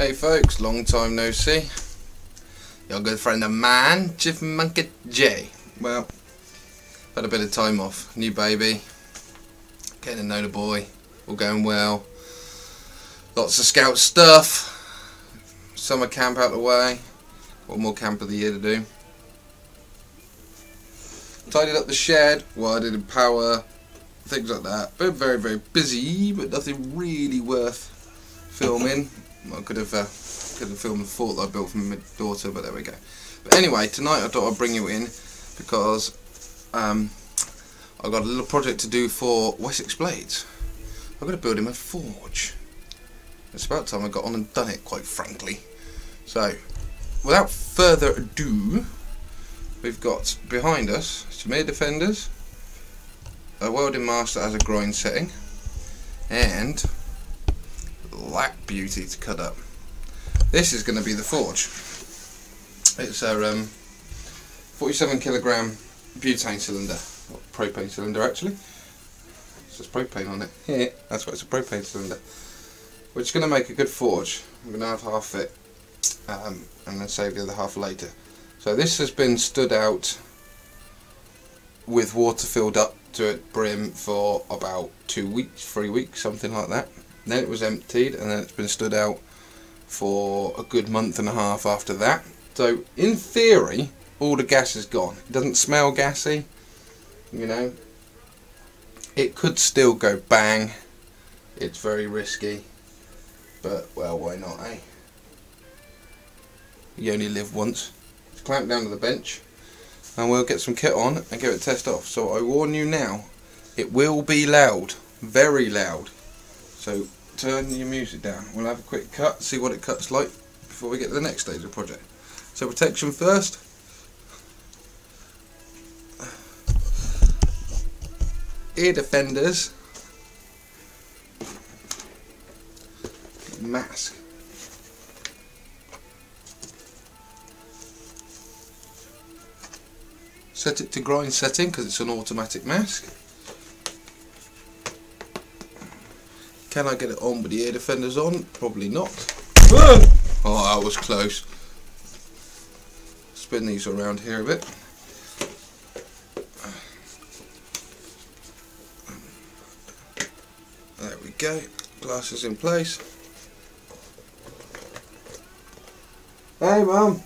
Hey folks, long time no see. Your good friend of mine, Chief Monkey J. Well, had a bit of time off. New baby, getting to know the boy, all going well. Lots of scout stuff. Summer camp out the way. One more camp of the year to do. Tidied up the shed, wired in power, things like that. Been very, very busy, but nothing really worth filming. I could have uh, could have filmed the fort that I built for my daughter, but there we go. But anyway, tonight I thought I'd bring you in because um, I've got a little project to do for Wessex Blades. I've got to build him a forge. It's about time I got on and done it, quite frankly. So, without further ado, we've got behind us some ear defenders, a welding master as a grind setting, and that beauty to cut up. This is going to be the forge. It's a um, 47 kilogram butane cylinder, or propane cylinder actually. It says propane on it. Yeah, that's why it's a propane cylinder. Which is going to make a good forge. I'm going to have half it um, and then save the other half later. So this has been stood out with water filled up to it brim for about two weeks, three weeks, something like that. Then it was emptied and then it's been stood out for a good month and a half after that. So in theory, all the gas is gone. It doesn't smell gassy, you know. It could still go bang. It's very risky, but well, why not, eh? You only live once. Let's clamp down to the bench and we'll get some kit on and give it a test off. So I warn you now, it will be loud, very loud. So turn your music down. We'll have a quick cut, see what it cuts like before we get to the next stage of the project. So protection first. Ear defenders. Mask. Set it to grind setting because it's an automatic mask. Can I get it on with the ear defenders on? Probably not. Oh, that was close. Spin these around here a bit. There we go. Glasses in place. Hey, Mum.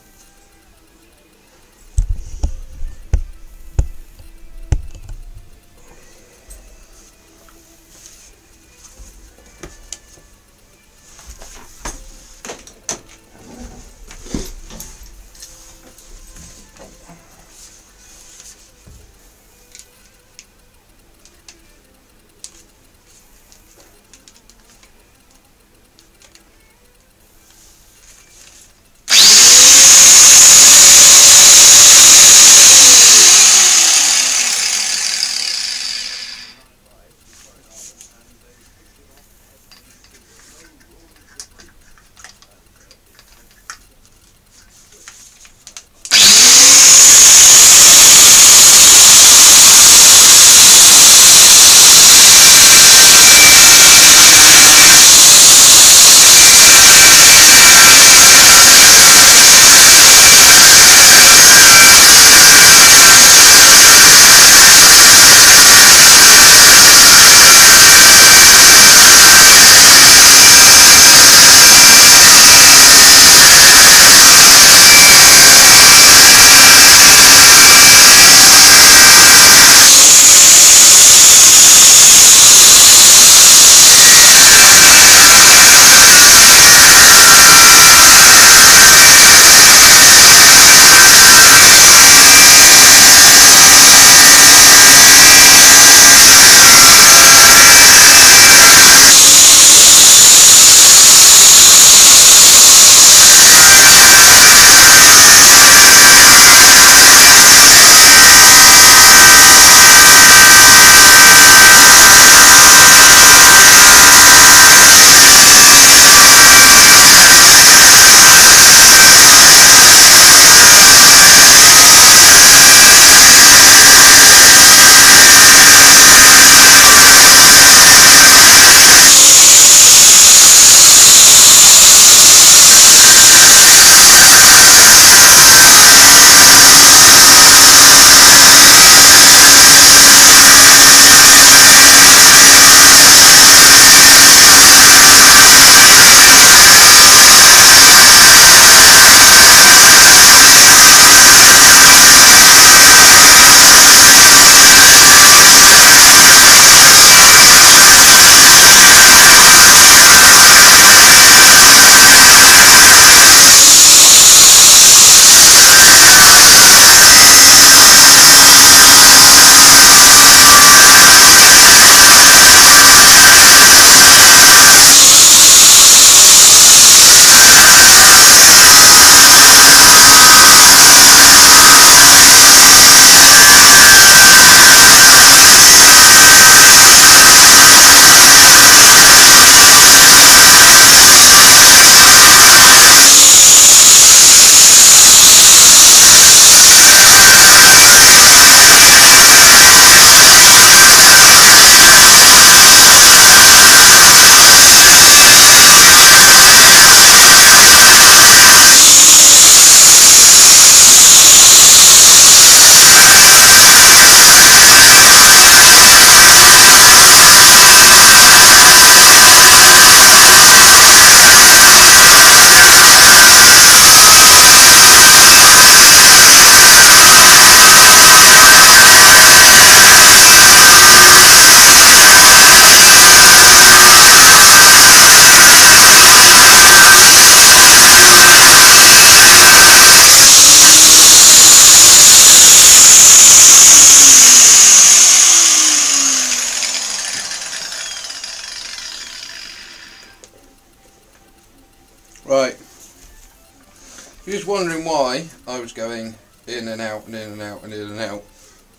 Out and in and out and in and out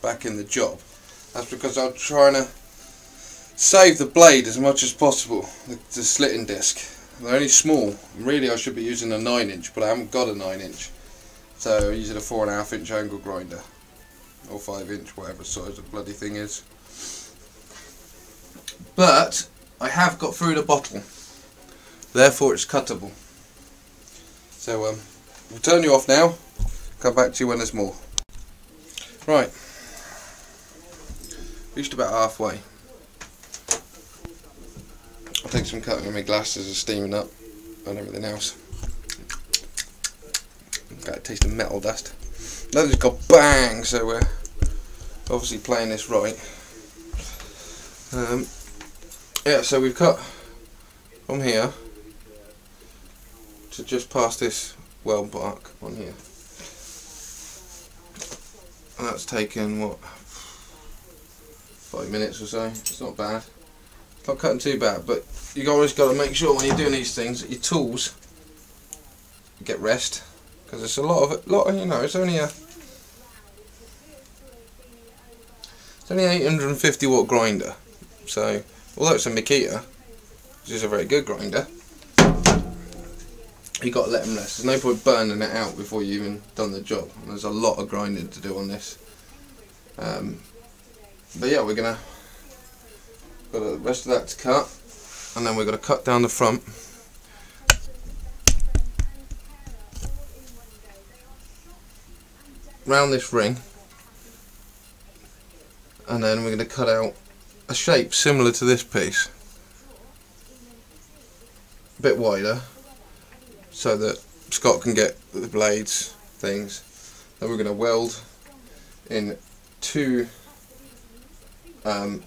back in the job. That's because I'm trying to save the blade as much as possible, the, the slitting disc. They're only small. Really I should be using a 9 inch, but I haven't got a 9 inch. So I'm using a 4.5 inch angle grinder. Or 5 inch, whatever size the bloody thing is. But I have got through the bottle. Therefore it's cuttable. So um, we'll turn you off now. Come back to you when there's more. Right. Reached about halfway. I think some cutting my glasses are steaming up and everything else. Got a taste of metal dust. That just got bang, so we're obviously playing this right. Um, yeah, so we've cut from here to just past this weld mark on here. And that's taken, what, five minutes or so. It's not bad. It's not cutting too bad, but you always got to make sure when you're doing these things that your tools get rest. Because it's a lot of, lot of, you know, it's only a It's only 850 watt grinder, so although it's a Makita, which is a very good grinder, you got to let them rest. There's no point burning it out before you even done the job. And there's a lot of grinding to do on this. Um, but yeah, we're gonna got the rest of that to cut, and then we're gonna cut down the front. Round this ring and then we're going to cut out a shape similar to this piece a bit wider so that Scott can get the blades things. Then we're going to weld in two um,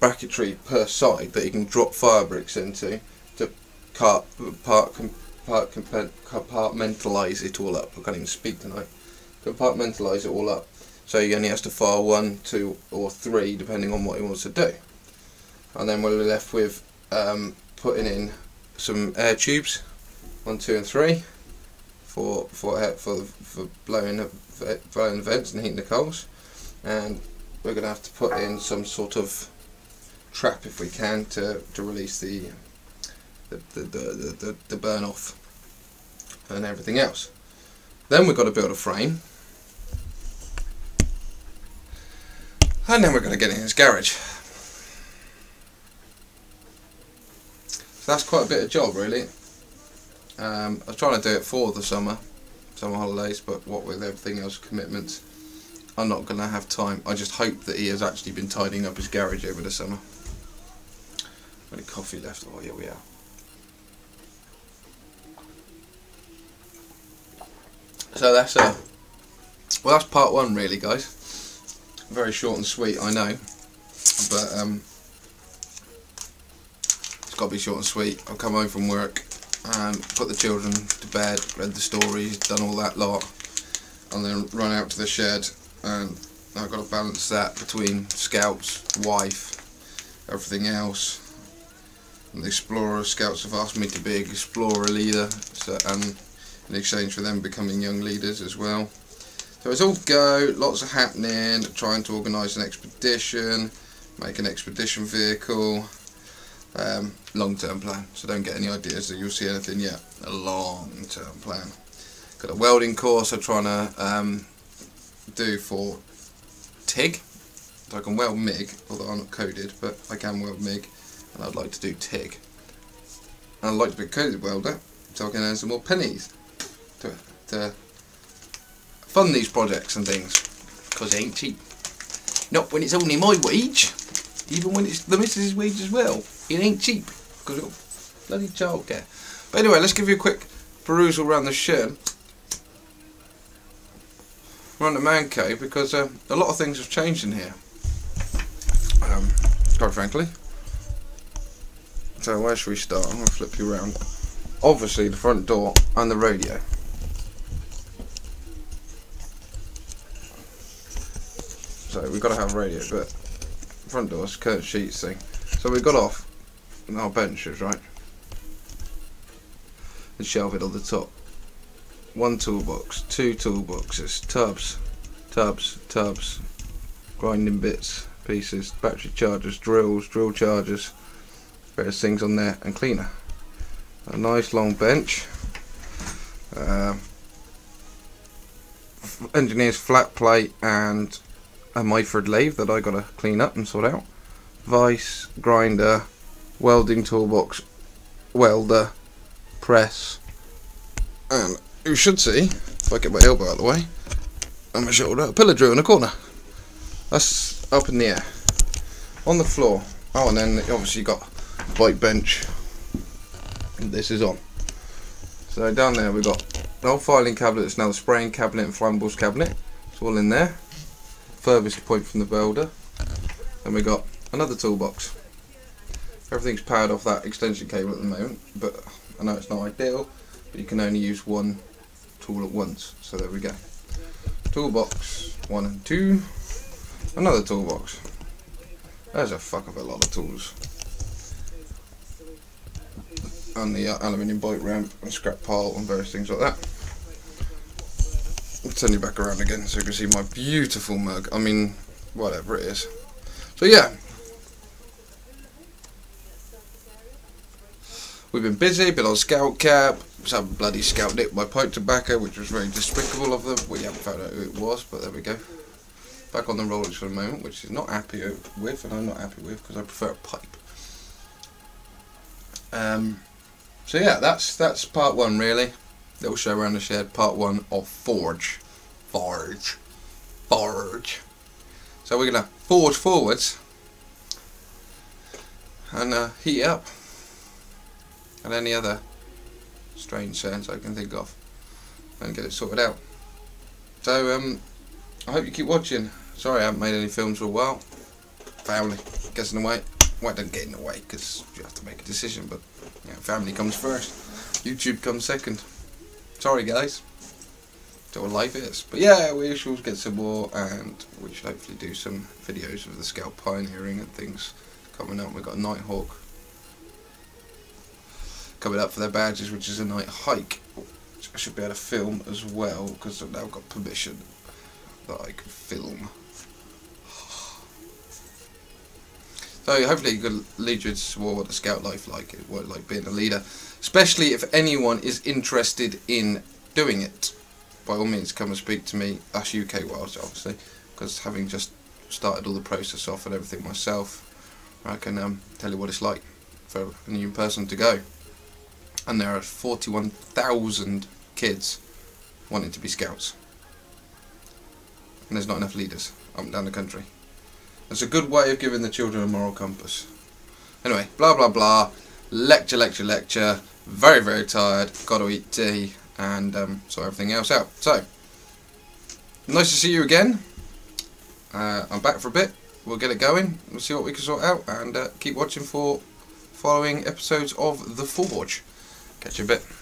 bracketry per side that you can drop fire bricks into to part, part, part, compartmentalise it all up. I can't even speak tonight. Compartmentalise it all up. So he only has to fire one, two or three depending on what he wants to do. And then we're left with um, putting in some air tubes, one, two and three, for for uh, for for blowing uh, blowing the vents and heating the coals. And we're going to have to put in some sort of trap if we can to, to release the the, the, the, the, the burn off and everything else. Then we've got to build a frame And then we're going to get in his garage. So that's quite a bit of job really. Um, I was trying to do it for the summer, summer holidays, but what with everything else, commitments, I'm not going to have time. I just hope that he has actually been tidying up his garage over the summer. Any coffee left? Oh, here we are. So that's uh, well, that's part one, really, guys very short and sweet, I know, but um, it's got to be short and sweet. I've come home from work and put the children to bed, read the stories, done all that lot, and then run out to the shed and I've got to balance that between scouts, wife, everything else. And the explorer scouts have asked me to be an explorer leader, so, and in exchange for them becoming young leaders as well. So it's all go, lots of happening, trying to organise an expedition, make an expedition vehicle, um, long term plan. So don't get any ideas that you'll see anything yet. A long term plan. Got a welding course I'm trying to um, do for TIG. So I can weld MIG, although I'm not coded, but I can weld MIG, and I'd like to do TIG. And I'd like to be a coded welder, so I can earn some more pennies to, to fund these projects and things because it ain't cheap. Not when it's only my wage, even when it's the missus's wage as well. It ain't cheap because of bloody childcare. But anyway, let's give you a quick perusal around the shed, around the man cave because uh, a lot of things have changed in here. Um, quite frankly. So where should we start? I'm going to flip you around. Obviously the front door and the radio. So we've got to have a radio, but front doors, curtain sheets thing. So we got off our benches, right? and shelve it on the top. One toolbox, two toolboxes, tubs, tubs, tubs, grinding bits, pieces, battery chargers, drills, drill chargers, various things on there, and cleaner. A nice long bench. Uh, engineer's flat plate and a Myford lathe that I gotta clean up and sort out. Vice, grinder, welding toolbox, welder, press, and you should see, if I get my elbow out of the way, and my shoulder, a pillar drill in the corner. That's up in the air. On the floor. Oh, and then obviously you got bike bench. This is on. So down there we've got the old filing cabinet, it's now the spraying cabinet and flammables cabinet. It's all in there. Furthest point from the welder. Then we got another toolbox. Everything's powered off that extension cable at the moment, but I know it's not ideal, but you can only use one tool at once. So there we go. Toolbox one and two. Another toolbox. There's a fuck of a lot of tools. And the uh, aluminium bike ramp and scrap pile and various things like that. I'll turn you back around again so you can see my beautiful mug. I mean, whatever it is. So yeah, We've been busy, been on scout cap, some bloody scout nicked my pipe tobacco, which was very despicable of them. We haven't found out who it was, but there we go. Back on the rollers for a moment, which is not happy with, and I'm not happy with because I prefer a pipe. Um, so yeah, that's that's part one really. Little show around the shed, part one of Forge. Forge. Forge. So we're gonna forge forwards and uh, heat up and any other strange sounds I can think of and get it sorted out. So um, I hope you keep watching. Sorry I haven't made any films for a while. Family gets in the way. Well, don't get in the way because you have to make a decision, but you know, family comes first. YouTube comes second. Sorry guys. That's what life is. But yeah, we should get some more and we should hopefully do some videos of the Scout pioneering and things coming up. We've got Nighthawk coming up for their badges, which is a night hike. Which I should be able to film as well because I've now got permission that I can film. So hopefully you can lead you to what the scout life like what like being a leader, especially if anyone is interested in doing it. By all means, come and speak to me. That's UK Wild, obviously, because having just started all the process off and everything myself, I can um, tell you what it's like for a new person to go and there are 41,000 kids wanting to be scouts. And there's not enough leaders up and down the country. It's a good way of giving the children a moral compass. Anyway, blah blah blah, lecture, lecture, lecture, very, very tired, got to eat tea, and um, sort everything else out. So, nice to see you again. Uh, I'm back for a bit. We'll get it going. We'll see what we can sort out, and uh, keep watching for following episodes of The Forge. Catch you a bit.